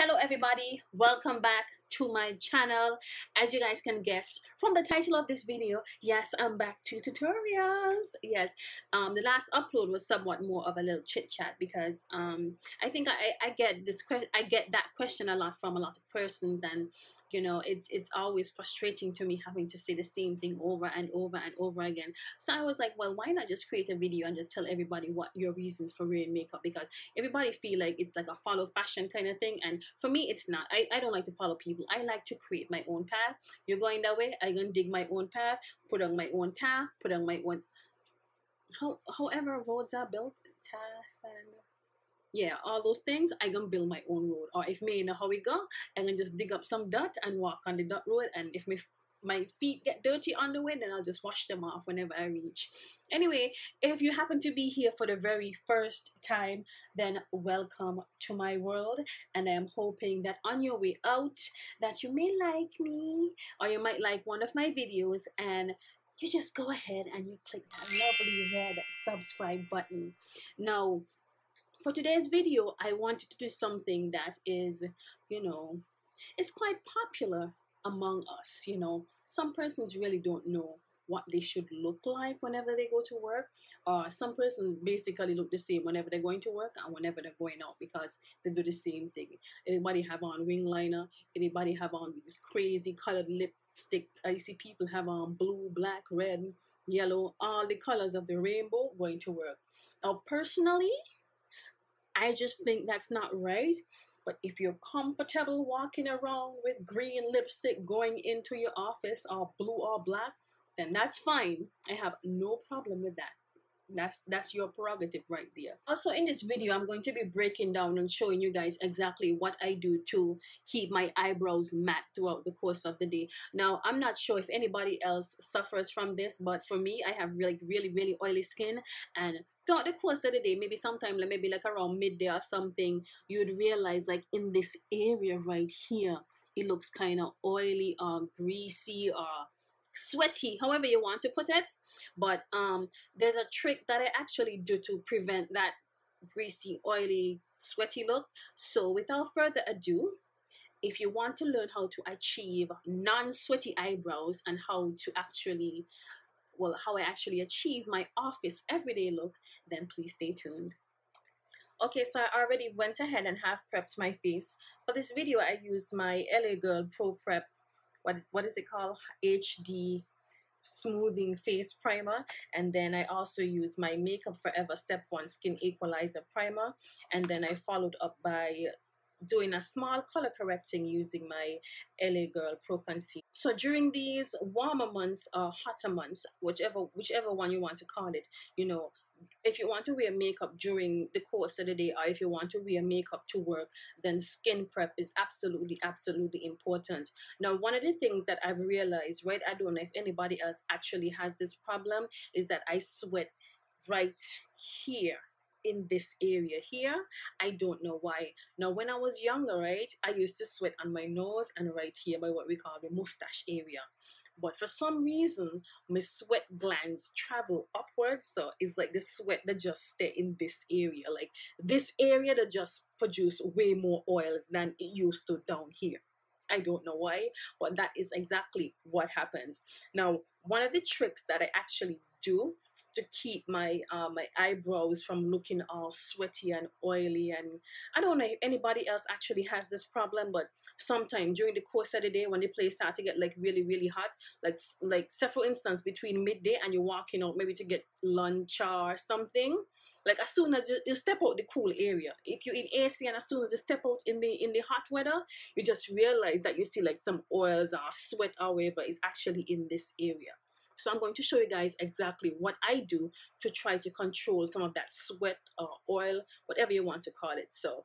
hello everybody. Welcome back to my channel. As you guys can guess from the title of this video yes i'm back to tutorials. Yes um the last upload was somewhat more of a little chit chat because um i think i i get this i get that question a lot from a lot of persons and you know it's it's always frustrating to me having to say the same thing over and over and over again. So i was like well why not just create a video and just tell everybody what your reasons for wearing makeup? Because everybody feel like it's like a follow fashion kind of thing. And for me it's not. I, I don't like to follow people. I like to create my own path. You're going that way i'm gonna dig my own path put on my own path put on my own how, however roads are built yeah, all those things, I gonna build my own road. Or if me know how we go, I can just dig up some dirt and walk on the dirt road. And if my my feet get dirty on the way, then I'll just wash them off whenever I reach. Anyway, if you happen to be here for the very first time, then welcome to my world. And I am hoping that on your way out, that you may like me, or you might like one of my videos, and you just go ahead and you click that lovely red subscribe button. Now, for today's video, I wanted to do something that is, you know, is quite popular among us, you know. Some persons really don't know what they should look like whenever they go to work or some persons basically look the same whenever they're going to work and whenever they're going out because they do the same thing. Everybody have on wing liner everybody have on these crazy colored lipstick. I see people have on blue black red yellow all the colors of the rainbow going to work. Now personally I just think that's not right. But if you're comfortable walking around with green lipstick going into your office or blue or black, then that's fine. I have no problem with that. That's that's your prerogative right there. Also in this video, I'm going to be breaking down and showing you guys exactly what I do to keep my eyebrows matte throughout the course of the day. Now, I'm not sure if anybody else suffers from this, but for me, I have really, really, really oily skin and throughout the course of the day, maybe sometime like maybe like around midday or something, you'd realize like in this area right here, it looks kind of oily or greasy or sweaty, however you want to put it. But um, there's a trick that I actually do to prevent that greasy, oily, sweaty look. So without further ado, if you want to learn how to achieve non-sweaty eyebrows and how to actually well how I actually achieve my office everyday look then please stay tuned okay so I already went ahead and have prepped my face for this video I used my LA Girl Pro Prep what what is it called? HD smoothing face primer. And then I also use my Makeup Forever Step 1 Skin Equalizer primer. And then I followed up by doing a small color correcting using my LA Girl Pro Concealer. So during these warmer months or hotter months, whichever whichever one you want to call it, you know, if you want to wear makeup during the course of the day or if you want to wear makeup to work then skin prep is absolutely absolutely important. Now one of the things that i've realized right i don't know if anybody else actually has this problem is that i sweat right here in this area here. I don't know why. Now when i was younger right i used to sweat on my nose and right here by what we call the mustache area but for some reason my sweat glands travel upwards so it's like the sweat that just stay in this area like this area that just produce way more oils than it used to down here I don't know why, but that is exactly what happens. Now, one of the tricks that I actually do to keep my uh, my eyebrows from looking all sweaty and oily and I don't know if anybody else actually has this problem but sometimes during the course of the day when the place start to get like really really hot like like say for instance between midday and you're walking out maybe to get lunch or something like as soon as you, you step out the cool area if you're in AC and as soon as you step out in the in the hot weather you just realize that you see like some oils or sweat or whatever is actually in this area so I'm going to show you guys exactly what I do to try to control some of that sweat or oil, whatever you want to call it. So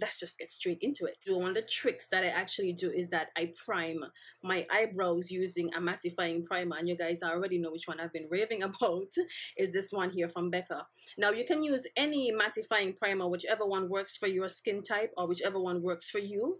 let's just get straight into it. So one of the tricks that I actually do is that I prime my eyebrows using a mattifying primer and you guys already know which one I've been raving about is this one here from Becca. Now you can use any mattifying primer whichever one works for your skin type or whichever one works for you.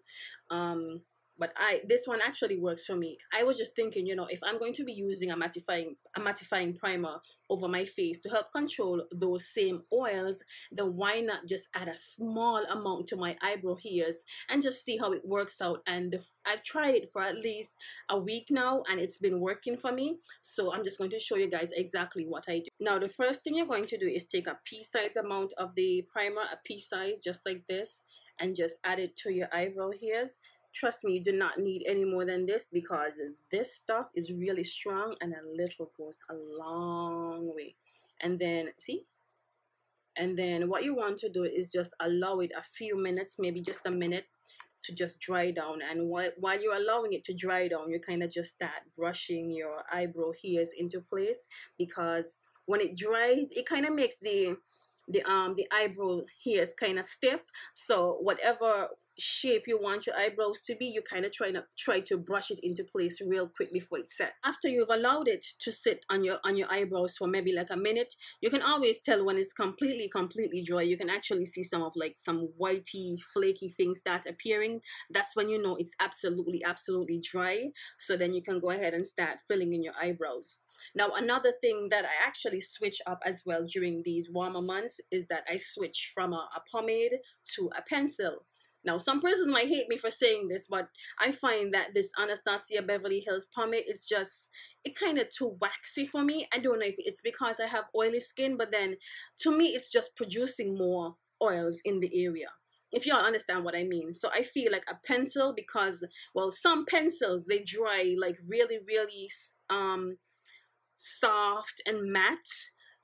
Um, but I this one actually works for me. I was just thinking, you know, if I'm going to be using a mattifying a mattifying primer over my face to help control those same oils, then why not just add a small amount to my eyebrow hairs and just see how it works out. And I've tried it for at least a week now and it's been working for me. So I'm just going to show you guys exactly what I do. Now the first thing you're going to do is take a pea size amount of the primer, a pea size just like this and just add it to your eyebrow hairs trust me you do not need any more than this because this stuff is really strong and a little goes a long way. And then see? And then what you want to do is just allow it a few minutes maybe just a minute to just dry down. And while, while you're allowing it to dry down you kind of just start brushing your eyebrow hairs into place because when it dries it kind of makes the the um the eyebrow hairs kind of stiff. So whatever shape you want your eyebrows to be you kind of try to try to brush it into place real quick before it set. After you've allowed it to sit on your on your eyebrows for maybe like a minute you can always tell when it's completely completely dry. You can actually see some of like some whitey flaky things start appearing. That's when you know it's absolutely absolutely dry. So then you can go ahead and start filling in your eyebrows. Now, another thing that I actually switch up as well during these warmer months is that I switch from a, a pomade to a pencil. Now, some persons might hate me for saying this, but I find that this Anastasia Beverly Hills pomade is just, it kind of too waxy for me. I don't know if it's because I have oily skin, but then to me, it's just producing more oils in the area if y'all understand what I mean. So I feel like a pencil because, well, some pencils, they dry like really, really um, soft and matte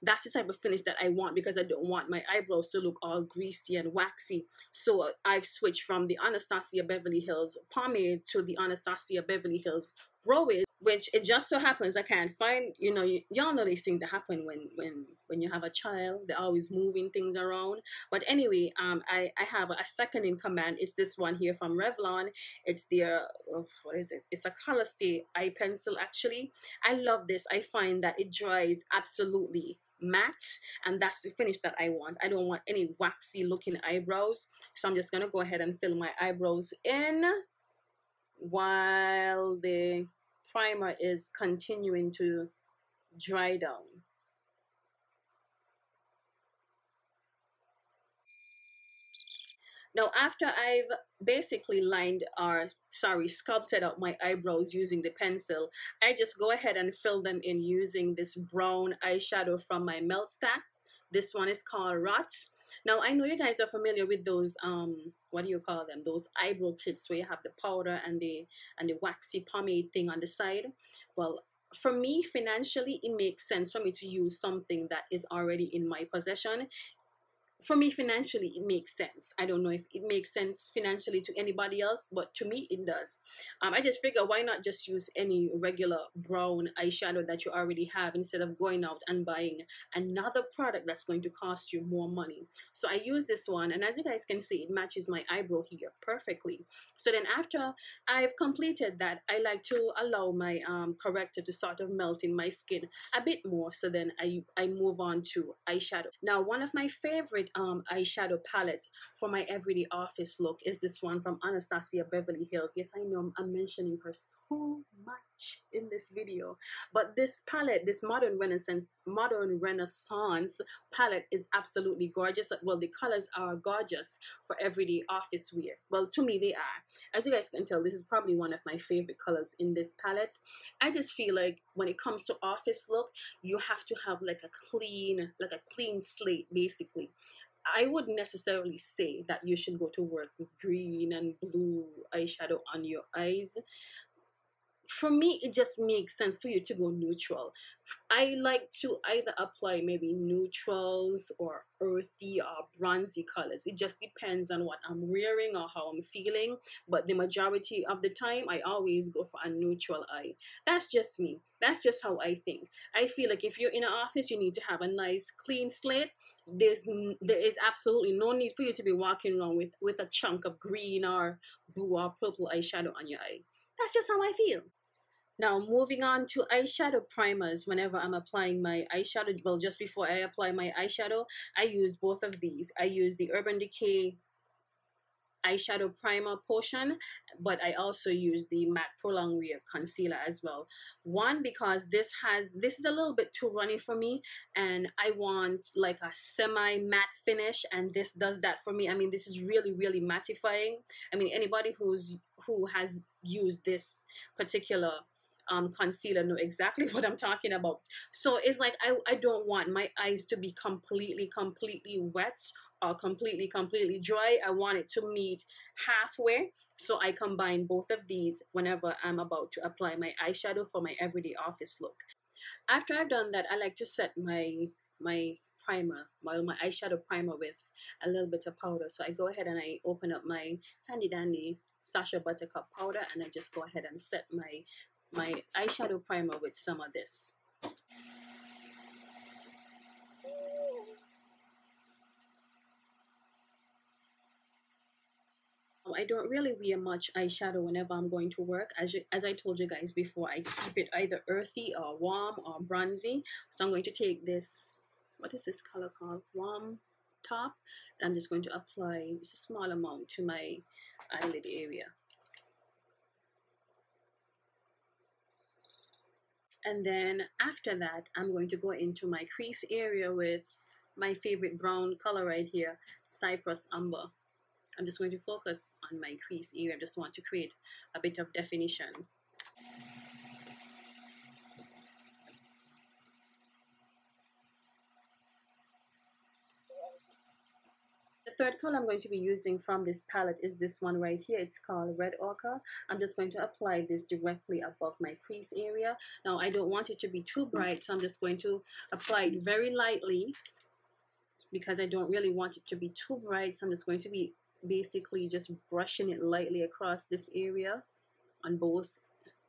that's the type of finish that I want because I don't want my eyebrows to look all greasy and waxy. So I've switched from the Anastasia Beverly Hills pomade to the Anastasia Beverly Hills Brow Wiz, which it just so happens I can't find. You know, y'all know these things that happen when when when you have a child. They're always moving things around. But anyway, um, I I have a second in command. It's this one here from Revlon. It's the uh, oh, what is it? It's a color stay eye pencil. Actually, I love this. I find that it dries absolutely matte and that's the finish that I want. I don't want any waxy looking eyebrows. So I'm just going to go ahead and fill my eyebrows in while the primer is continuing to dry down. Now, after I've basically lined or, sorry, sculpted out my eyebrows using the pencil, I just go ahead and fill them in using this brown eyeshadow from my Melt Stack. This one is called Rust. Now, I know you guys are familiar with those, um, what do you call them? Those eyebrow kits where you have the powder and the, and the waxy pomade thing on the side. Well, for me financially it makes sense for me to use something that is already in my possession for me financially it makes sense. I don't know if it makes sense financially to anybody else but to me it does. Um, i just figure why not just use any regular brown eyeshadow that you already have instead of going out and buying another product that's going to cost you more money? So i use this one and as you guys can see it matches my eyebrow here perfectly. So then after i've completed that i like to allow my um, corrector to sort of melt in my skin a bit more. So then i i move on to eyeshadow. Now one of my favorite um, eyeshadow palette for my everyday office look is this one from Anastasia Beverly Hills. Yes, I know I'm mentioning her so much in this video, but this palette, this modern renaissance, modern renaissance palette is absolutely gorgeous. Well, the colors are gorgeous for everyday office wear. Well, to me, they are. As you guys can tell, this is probably one of my favorite colors in this palette. I just feel like when it comes to office look, you have to have like a clean, like a clean slate, basically. I wouldn't necessarily say that you should go to work with green and blue eyeshadow on your eyes for me it just makes sense for you to go neutral. I like to either apply maybe neutrals or earthy or bronzy colors. It just depends on what i'm wearing or how i'm feeling but the majority of the time i always go for a neutral eye. That's just me. That's just how i think. I feel like if you're in an office you need to have a nice clean slate. There's there is absolutely no need for you to be walking around with with a chunk of green or blue or purple eyeshadow on your eye. That's just how I feel. Now, moving on to eyeshadow primers. Whenever I'm applying my eyeshadow, well, just before I apply my eyeshadow, I use both of these. I use the Urban Decay eyeshadow primer potion but I also use the matte prolong wear concealer as well one because this has this is a little bit too runny for me and I want like a semi matte finish and this does that for me I mean this is really really mattifying I mean anybody who's who has used this particular um, concealer know exactly what I'm talking about. So it's like I, I don't want my eyes to be completely, completely wet or completely, completely dry. I want it to meet halfway. So I combine both of these whenever I'm about to apply my eyeshadow for my everyday office look. After I've done that, I like to set my my primer, my, my eyeshadow primer with a little bit of powder. So I go ahead and I open up my handy dandy Sacha Buttercup powder and I just go ahead and set my my eyeshadow primer with some of this. Oh, I don't really wear much eyeshadow whenever I'm going to work. As, you, as I told you guys before, I keep it either earthy or warm or bronzy. So I'm going to take this, what is this color called? Warm Taupe. And I'm just going to apply just a small amount to my eyelid area. And then after that I'm going to go into my crease area with my favorite brown color right here Cypress Umber I'm just going to focus on my crease area. I just want to create a bit of definition The third color I'm going to be using from this palette is this one right here. It's called Red Ochre. I'm just going to apply this directly above my crease area. Now I don't want it to be too bright, so I'm just going to apply it very lightly because I don't really want it to be too bright. So I'm just going to be basically just brushing it lightly across this area on both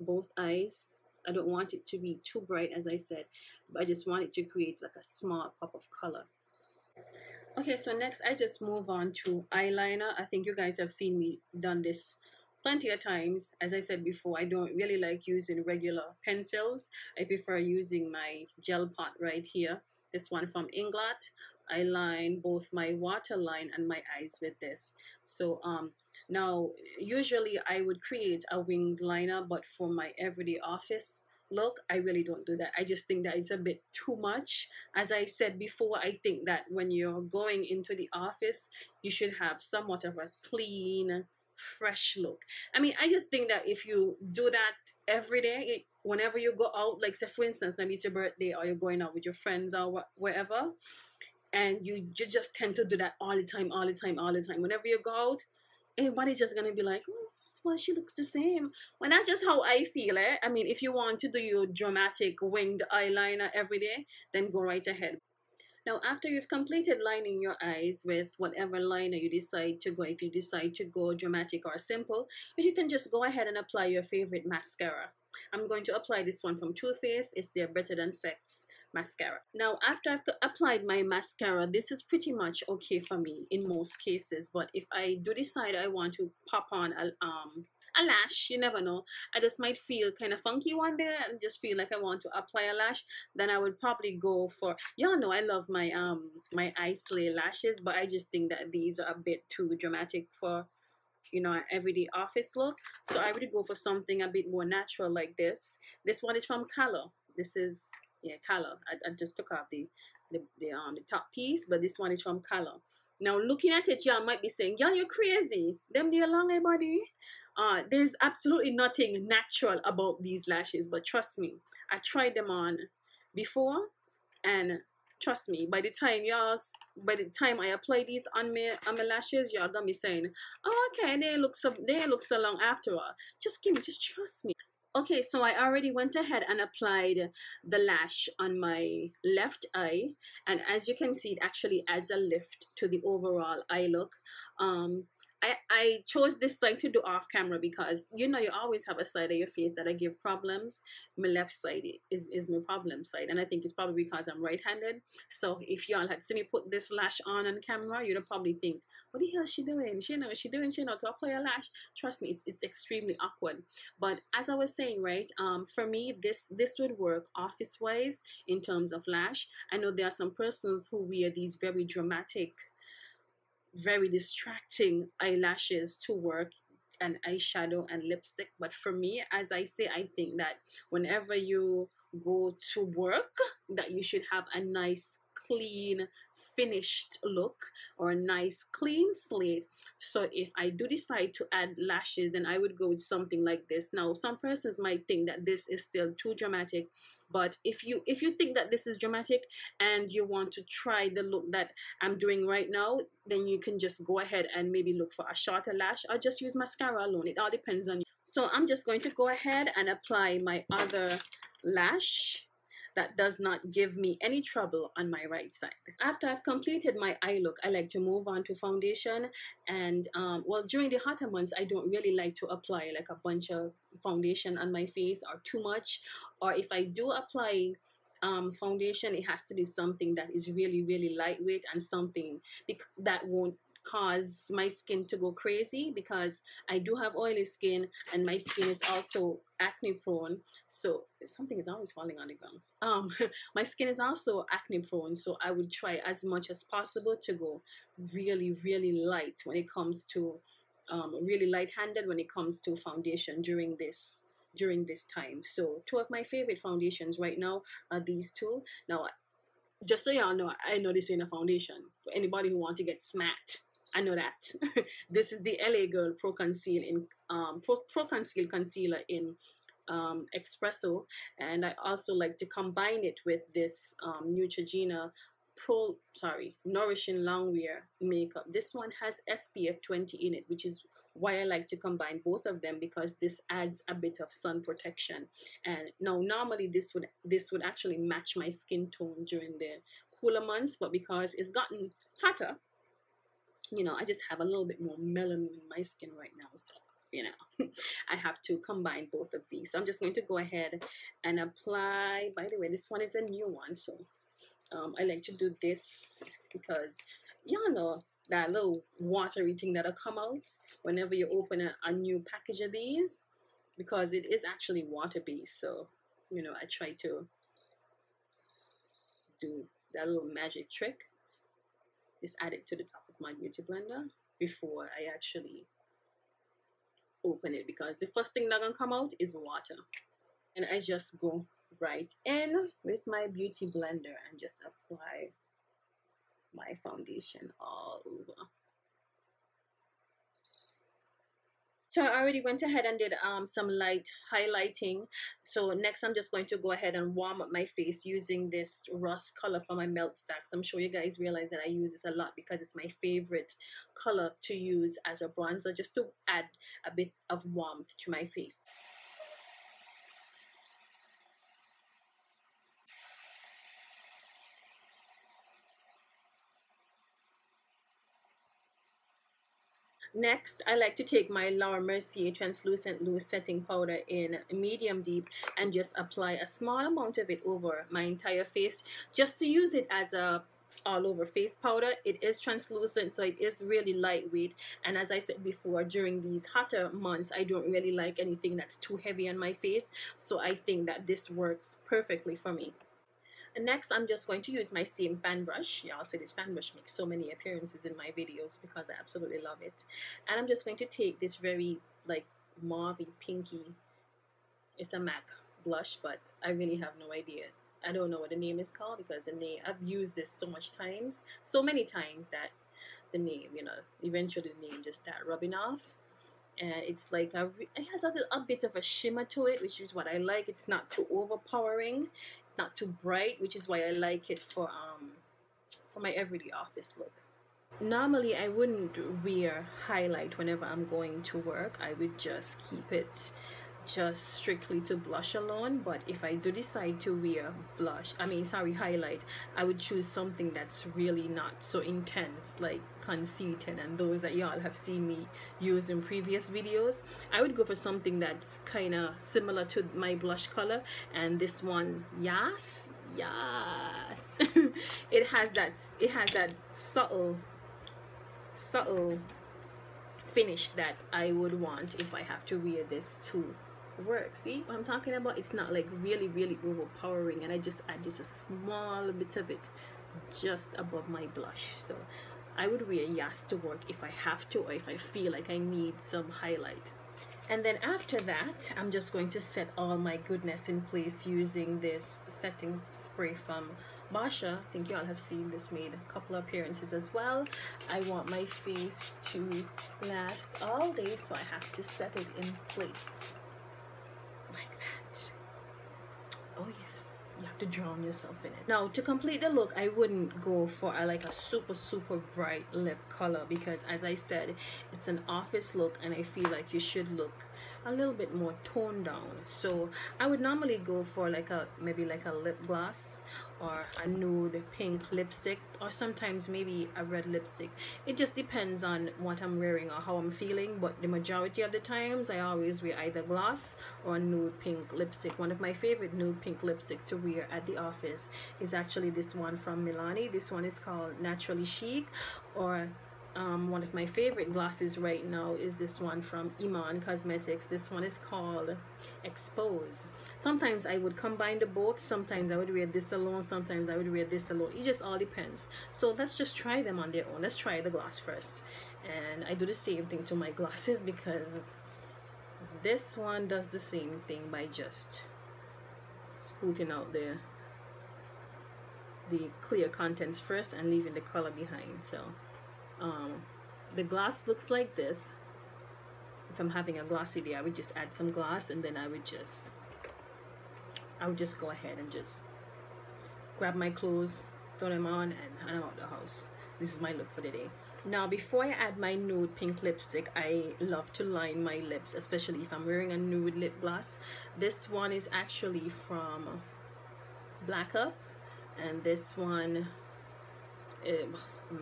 both eyes. I don't want it to be too bright as I said, but I just want it to create like a small pop of color. Okay, so next I just move on to eyeliner. I think you guys have seen me done this plenty of times. As I said before, I don't really like using regular pencils. I prefer using my gel pot right here. This one from Inglot. I line both my waterline and my eyes with this. So um, now usually I would create a winged liner, but for my everyday office look i really don't do that. I just think that it's a bit too much. As i said before i think that when you're going into the office you should have somewhat of a clean fresh look. I mean i just think that if you do that every day it, whenever you go out like say for instance maybe it's your birthday or you're going out with your friends or wh- wherever and you, you just tend to do that all the time all the time all the time. Whenever you go out everybody's just gonna be like oh, well, she looks the same. Well, that's just how I feel, eh? I mean, if you want to do your dramatic winged eyeliner every day, then go right ahead. Now, after you've completed lining your eyes with whatever liner you decide to go, if you decide to go dramatic or simple, you can just go ahead and apply your favorite mascara. I'm going to apply this one from Too Faced. It's their Better Than Sex mascara. Now, after I've applied my mascara, this is pretty much okay for me in most cases. But if I do decide I want to pop on a, um, a lash, you never know. I just might feel kind of funky one day and just feel like I want to apply a lash. Then I would probably go for, y'all know I love my um my Islay lashes, but I just think that these are a bit too dramatic for you know, an everyday office look. So I would go for something a bit more natural like this. This one is from Cala. This is yeah, Cala. I, I just took off the, the, the, um, the top piece, but this one is from Cala. Now, looking at it, y'all might be saying, y'all, you're crazy. Them they long hair body. Uh, there's absolutely nothing natural about these lashes, but trust me, I tried them on before, and trust me, by the time y'all, by the time I apply these on my on my lashes, y'all gonna be saying, oh, okay, they look so they look so long after all. Just give me, just trust me. Okay, so I already went ahead and applied the lash on my left eye. And as you can see, it actually adds a lift to the overall eye look. Um, I, I chose this side to do off camera because you know you always have a side of your face that I give problems. My left side is, is my problem side and I think it's probably because I'm right-handed. So if y'all had seen me put this lash on on camera, you'd probably think, what the hell is she doing? She know she doing she know to apply a lash. Trust me, it's, it's extremely awkward. But as I was saying, right, um, for me this this would work office wise in terms of lash. I know there are some persons who wear these very dramatic very distracting eyelashes to work and eyeshadow and lipstick but for me as i say i think that whenever you go to work that you should have a nice clean finished look or a nice clean slate. So if i do decide to add lashes then i would go with something like this. Now some persons might think that this is still too dramatic but if you if you think that this is dramatic and you want to try the look that i'm doing right now then you can just go ahead and maybe look for a shorter lash or just use mascara alone. It all depends on you. So i'm just going to go ahead and apply my other lash that does not give me any trouble on my right side. After I've completed my eye look, I like to move on to foundation. And um, well, during the hotter months, I don't really like to apply like a bunch of foundation on my face or too much. Or if I do apply um, foundation, it has to be something that is really, really lightweight and something that won't cause my skin to go crazy because I do have oily skin and my skin is also acne prone. So something is always falling on the ground. Um, my skin is also acne prone, so I would try as much as possible to go really, really light when it comes to um, really light-handed when it comes to foundation during this during this time. So two of my favorite foundations right now are these two. Now just so y'all know, I know this ain't a foundation. For anybody who want to get smacked, I know that. this is the LA Girl Pro Conceal in um, Pro, Pro Conceal Concealer in um, Espresso. And I also like to combine it with this um, Neutrogena Pro, sorry, Nourishing Longwear makeup. This one has SPF 20 in it, which is why I like to combine both of them because this adds a bit of sun protection. And now normally this would this would actually match my skin tone during the cooler months, but because it's gotten hotter, you know, I just have a little bit more melanin in my skin right now. So, you know, I have to combine both of these. So I'm just going to go ahead and apply. By the way, this one is a new one. So um, I like to do this because y'all know that little watery thing that'll come out whenever you open a, a new package of these because it is actually water based. So, you know, I try to do that little magic trick just add it to the top of my beauty blender before I actually open it because the first thing that gonna come out is water. And I just go right in with my beauty blender and just apply my foundation all over So I already went ahead and did um, some light highlighting. So next I'm just going to go ahead and warm up my face using this rust color for my melt stacks. I'm sure you guys realize that I use this a lot because it's my favorite color to use as a bronzer just to add a bit of warmth to my face. Next, I like to take my Laura Mercier Translucent Loose Setting Powder in medium deep and just apply a small amount of it over my entire face just to use it as a all over face powder. It is translucent so it is really lightweight. And as I said before during these hotter months I don't really like anything that's too heavy on my face. So I think that this works perfectly for me and next, I'm just going to use my same fan brush. Y'all see this fan brush makes so many appearances in my videos because I absolutely love it. And I'm just going to take this very like mauvey pinky. It's a MAC blush, but I really have no idea. I don't know what the name is called because the name I've used this so much times, so many times that the name, you know, eventually the name just start rubbing off and it's like a, it has a, a bit of a shimmer to it which is what I like it's not too overpowering not too bright which is why I like it for um for my everyday office look. Normally I wouldn't wear highlight whenever I'm going to work. I would just keep it just strictly to blush alone but if I do decide to wear blush I mean sorry highlight I would choose something that's really not so intense like conceited and those that y'all have seen me use in previous videos. I would go for something that's kind of similar to my blush color and this one yes yes. It has that it has that subtle subtle finish that I would want if I have to wear this too work. See what i'm talking about it's not like really really overpowering and i just add just a small bit of it just above my blush. So I would wear Yasss to work if I have to or if I feel like I need some highlight. And then after that I'm just going to set all my goodness in place using this setting spray from Boscia, I think y'all have seen this made a couple of appearances as well. I want my face to last all day, so I have to set it in place like that. Oh yes, you have to drown yourself in it. Now to complete the look, I wouldn't go for a, like a super super bright lip color because as I said, it's an office look and I feel like you should look a little bit more toned down so I would normally go for like a maybe like a lip gloss or a nude pink lipstick or sometimes maybe a red lipstick. It just depends on what I'm wearing or how I'm feeling but the majority of the times I always wear either gloss or nude pink lipstick. One of my favorite nude pink lipstick to wear at the office is actually this one from Milani. This one is called Naturally Chic or um, one of my favorite glosses right now is this one from Iman Cosmetics. This one is called Expose. Sometimes I would combine the both. Sometimes I would wear this alone. Sometimes I would wear this alone. It just all depends. So let's just try them on their own. Let's try the gloss first. And I do the same thing to my glosses because this one does the same thing by just spooting out the the clear contents first and leaving the color behind. So um, the gloss looks like this. If I'm having a glossy day I would just add some gloss and then I would just I would just go ahead and just grab my clothes throw them on and I'm out the house. This is my look for the day. Now before I add my nude pink lipstick I love to line my lips especially if I'm wearing a nude lip gloss. This one is actually from Black Up and this one eh,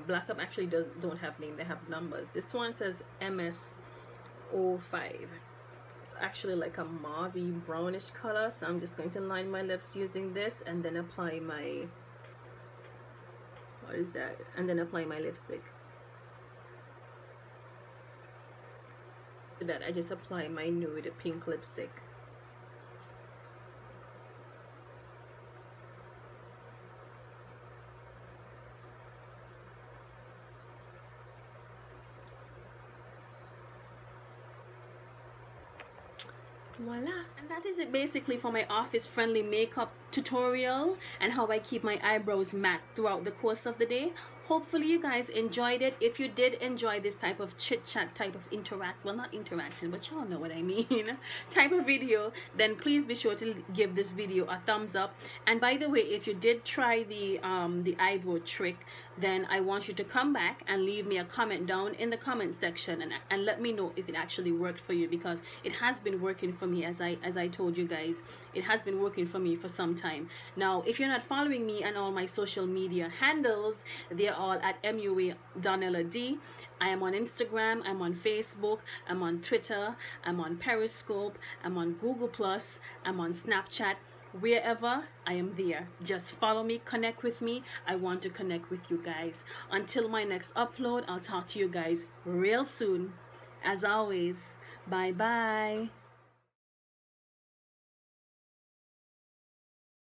black up actually does, don't have name they have numbers. This one says ms05 it's actually like a mauve brownish color so i'm just going to line my lips using this and then apply my what is that? And then apply my lipstick. That i just apply my nude pink lipstick voila. And that is it basically for my office friendly makeup tutorial and how I keep my eyebrows matte throughout the course of the day. Hopefully you guys enjoyed it. If you did enjoy this type of chit chat type of interact well not interaction but y'all know what I mean type of video then please be sure to give this video a thumbs up. And by the way if you did try the um the eyebrow trick then I want you to come back and leave me a comment down in the comment section and, and let me know if it actually worked for you because it has been working for me as I as I told you guys. It has been working for me for some time now if you're not following me on all my social media handles they're all at MUA Donella D I am on Instagram, I'm on Facebook, I'm on Twitter, I'm on Periscope, I'm on Google Plus, I'm on Snapchat, wherever I am there. Just follow me, connect with me. I want to connect with you guys. Until my next upload, I'll talk to you guys real soon. As always, bye bye.